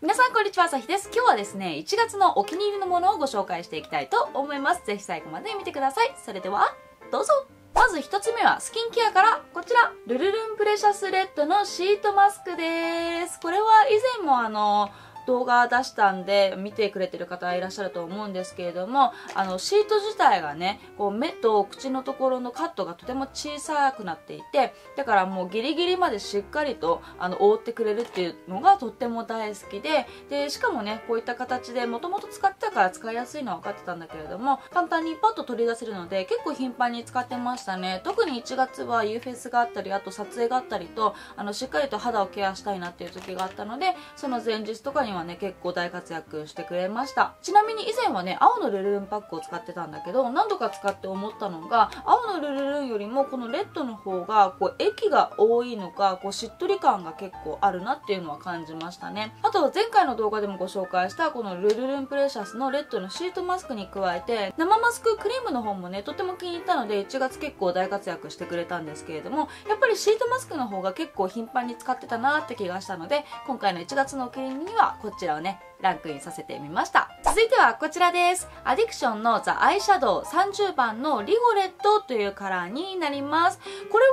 皆さんこんにちは、さひです。今日はですね、1月のお気に入りのものをご紹介していきたいと思います。ぜひ最後まで見てください。それでは、どうぞまず1つ目はスキンケアからこちらルルルンプレシャスレッドのシートマスクですこれは以前もあの動画出したんで見てくれてる方いらっしゃると思うんですけれどもあのシート自体がねこう目と口のところのカットがとても小さくなっていてだからもうギリギリまでしっかりとあの覆ってくれるっていうのがとっても大好きででしかもねこういった形でもともと使ってたから使いやすいのは分かってたんだけれども簡単にパッと取り出せるので結構頻繁に使ってましたね。特に1月は U フェスがあったりあと撮影があったりとあのしっかりと肌をケアしたいなっていう時があったのでその前日とかにははね結構大活躍してくれました。ちなみに以前はね青のルルルンパックを使ってたんだけど何度か使って思ったのが青のルルルンよりもこのレッドの方がこう液が多いのかこうしっとり感が結構あるなっていうのは感じましたね。あと前回の動画でもご紹介したこのルルルンプレシャスのレッドのシートマスクに加えて生マスククリームの方もねとても気に入ったので1月結構大活躍してくれたんですけれどもやっぱりシートマスクの方が結構頻繁に使ってたなって気がしたので今回の1月のお気に入りにはここちらをねランクインさせてみました。続いてはこちらです。アディクションのザ・アイシャドウ30番のリゴレットというカラーになります。これ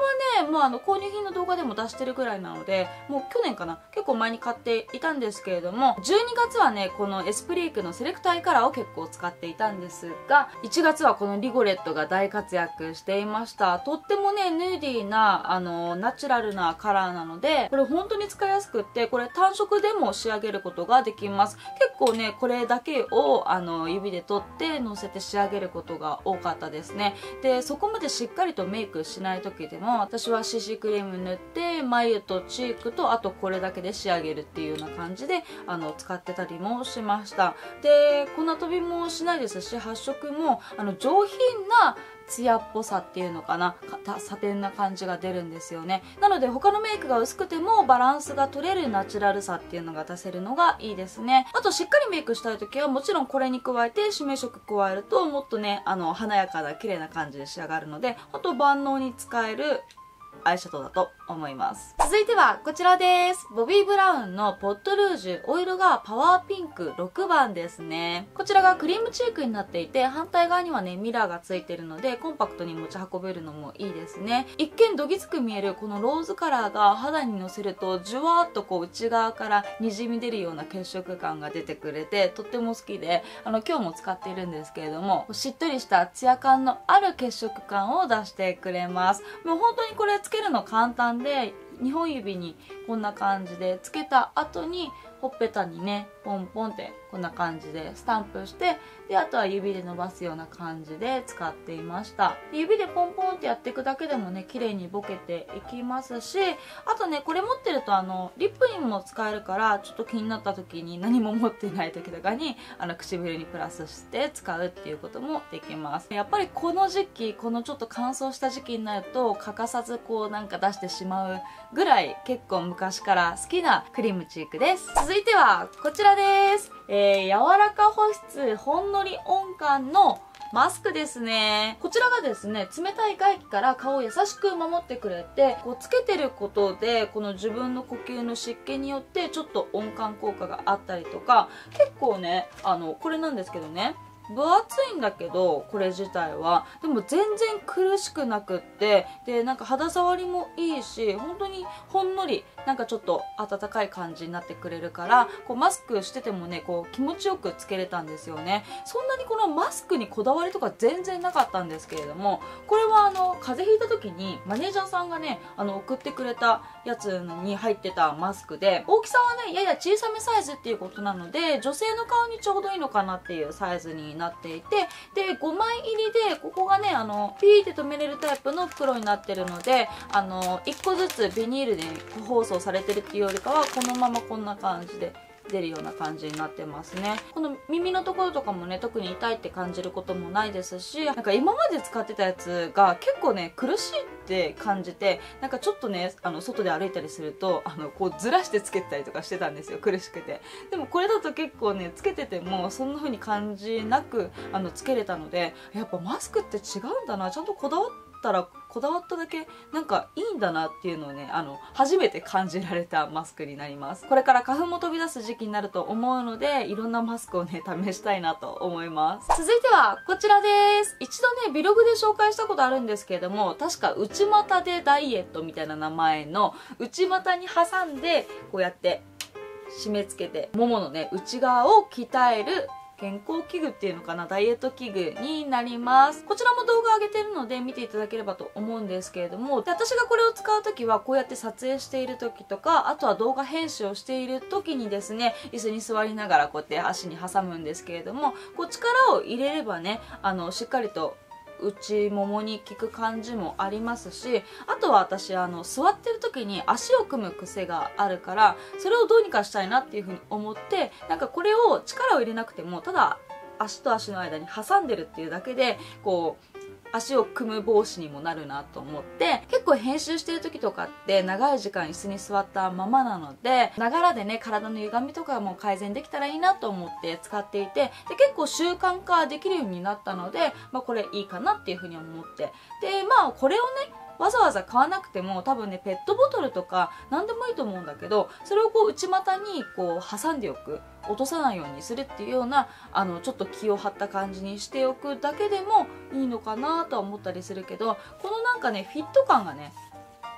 はねもうあの購入品の動画でも出してるぐらいなのでもう去年かな？結構前に買っていたんですけれども12月はねこのエスプリークのセレクトアイカラーを結構使っていたんですが1月はこのリゴレットが大活躍していました。とってもねヌーディーなあのナチュラルなカラーなのでこれ本当に使いやすくってこれ単色でも仕上げることができます。結構ねこれだけをあの指で取ってのせて仕上げることが多かったですね。でそこまでしっかりとメイクしない時でも私は CC クリーム塗って眉とチークとあとこれだけで仕上げるっていうような感じであの使ってたりもしました。で粉飛びもしないですし発色もあの上品な艶っぽさっていうのかな？サテンな感じが出るんですよね。なので他のメイクが薄くてもバランスが取れるナチュラルさっていうのが出せるのがいいですね。あとしっかりメイクしたい時はもちろんこれに加えて締め色加えるともっとねあの華やかな綺麗な感じで仕上がるのであと万能に使えるアイシャドウだと思います。続いてはこちらです。ボビー・ブラウンのポットルージュオイルがパワーピンク6番ですね。こちらがクリームチークになっていて反対側にはねミラーがついてるのでコンパクトに持ち運べるのもいいですね。一見どぎつく見えるこのローズカラーが肌にのせるとじゅわーっとこう内側からにじみ出るような血色感が出てくれてとっても好きであの今日も使っているんですけれどもしっとりしたツヤ感のある血色感を出してくれます。もう本当にこれつけるの簡単で2本指にこんな感じでつけた後にほっぺたにねポンポンってこんな感じでスタンプしてであとは指で伸ばすような感じで使っていました。指でポンポンってやっていくだけでもね綺麗にボケていきますしあとねこれ持ってるとあのリップにも使えるからちょっと気になった時に何も持ってない時とかにあの唇にプラスして使うっていうこともできます。やっぱりこの時期このちょっと乾燥した時期になると欠かさずこうなんか出してしまうぐらい結構昔から好きなクリームチークです。続いてはこちらです。えー、柔らか保湿ほんのり温感のマスクですね。こちらがですね冷たい外気から顔を優しく守ってくれてこうつけてることでこの自分の呼吸の湿気によってちょっと温感効果があったりとか結構ねあのこれなんですけどね。分厚いんだけどこれ自体は。でも全然苦しくなくってでなんか肌触りもいいし本当にほんのりなんかちょっと温かい感じになってくれるからこうマスクしててもねこう気持ちよくつけれたんですよね。そんなにこのマスクにこだわりとか全然なかったんですけれどもこれはあの風邪ひいた時にマネージャーさんがねあの送ってくれたやつに入ってたマスクで大きさはねやや小さめサイズっていうことなので女性の顔にちょうどいいのかなっていうサイズになっていてで5枚入りでここがねあのピーって止めれるタイプの袋になってるのであの1個ずつビニールで包装されてるっていうよりかはこのままこんな感じで出るような感じになってますね。この耳のところとかもね特に痛いって感じることもないですしなんか今まで使ってたやつが結構ね苦しいって感じてなんかちょっとねあの外で歩いたりするとあのこうずらしてつけたりとかしてたんですよ苦しくて。でもこれだと結構ねつけててもそんな風に感じなくあのつけれたのでやっぱマスクって違うんだな。ちゃんとこだわったらこだわっただけなんかいいんだなっていうのをねあの初めて感じられたマスクになります。これから花粉も飛び出す時期になると思うのでいろんなマスクをね試したいなと思います。続いてはこちらです。一度ねビログで紹介したことあるんですけれども確か内股でダイエットみたいな名前の内股に挟んでこうやって締め付けてもものね内側を鍛える健康器具っていうのかなダイエット器具になります。こちらも動画上げてるので見ていただければと思うんですけれどもで私がこれを使う時はこうやって撮影している時とかあとは動画編集をしている時にですね椅子に座りながらこうやって足に挟むんですけれどもこう力を入れればねあのしっかりと内ももに効く感じもありますしあとは私あの座ってる時に足を組む癖があるからそれをどうにかしたいなっていうふうに思ってなんかこれを力を入れなくてもただ足と足の間に挟んでるっていうだけでこう足を組む防止にもなるなと思って結構編集してる時とかって長い時間椅子に座ったままなのでながらでね体の歪みとかも改善できたらいいなと思って使っていてで結構習慣化できるようになったので、まあ、これいいかなっていうふうに思って。でまあこれをねわざわざ買わなくても多分ねペットボトルとか何でもいいと思うんだけどそれをこう内股にこう挟んでおく。落とさないようにするっていうようなあのちょっと気を張った感じにしておくだけでもいいのかなとは思ったりするけどこのなんかねフィット感がね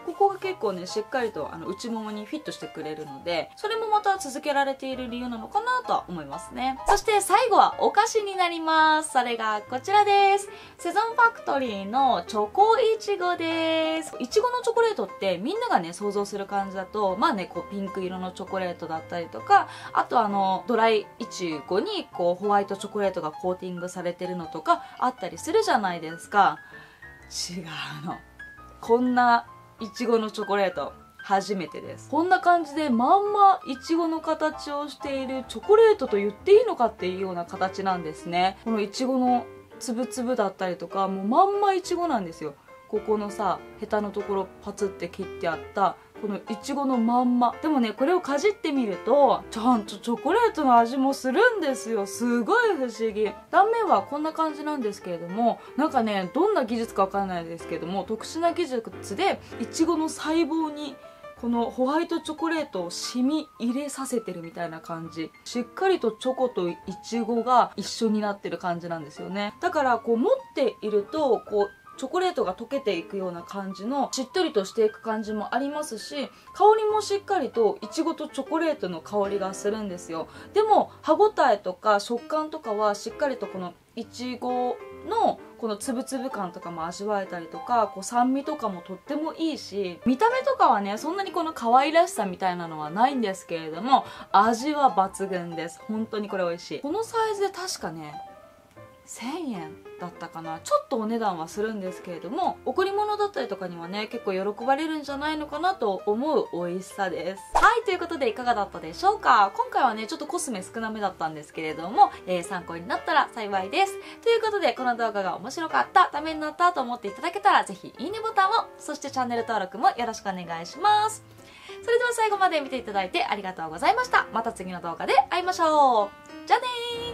ここが結構ねしっかりとあの内ももにフィットしてくれるのでそれもまた続けられている理由なのかなとは思いますね。そして最後はお菓子になります。それがこちらです。セゾンファクトリーのチョコいちごです。いちごのチョコレートってみんながね想像する感じだとまあねこうピンク色のチョコレートだったりとかあとあのドライいちごにこうホワイトチョコレートがコーティングされてるのとかあったりするじゃないですか。違うの。こんないちごのチョコレート初めてです。こんな感じでまんまいちごの形をしているチョコレートと言っていいのかっていうような形なんですね。このいちごのつぶつぶだったりとかもうまんまいちごなんですよ。ここのさヘタのところパツって切ってあったこのいちごのまんま。でもねこれをかじってみるとちゃんとチョコレートの味もするんですよ。すごい不思議。断面はこんな感じなんですけれどもなんかねどんな技術かわからないですけれども特殊な技術でいちごの細胞にこのホワイトチョコレートを染み入れさせてるみたいな感じ。しっかりとチョコとイチゴが一緒になってる感じなんですよね。だからこう持っているとこうチョコレートが溶けていくような感じのしっとりとしていく感じもありますし香りもしっかりといちごとチョコレートの香りがするんですよ。でも歯ごたえとか食感とかはしっかりとこのいちごのこのつぶつぶ感とかも味わえたりとかこう酸味とかもとってもいいし見た目とかはねそんなにこの可愛らしさみたいなのはないんですけれども味は抜群です。本当にこれ美味しい。このサイズで確かね1000円だったかな。ちょっとお値段はするんですけれども贈り物だったりとかにはね結構喜ばれるんじゃないのかなと思う美味しさです。はいということでいかがだったでしょうか。今回はねちょっとコスメ少なめだったんですけれども、えー、参考になったら幸いです。ということでこの動画が面白かったためになったと思っていただけたらぜひいいねボタンをそしてチャンネル登録もよろしくお願いします。それでは最後まで見ていただいてありがとうございました。また次の動画で会いましょう。じゃあねー。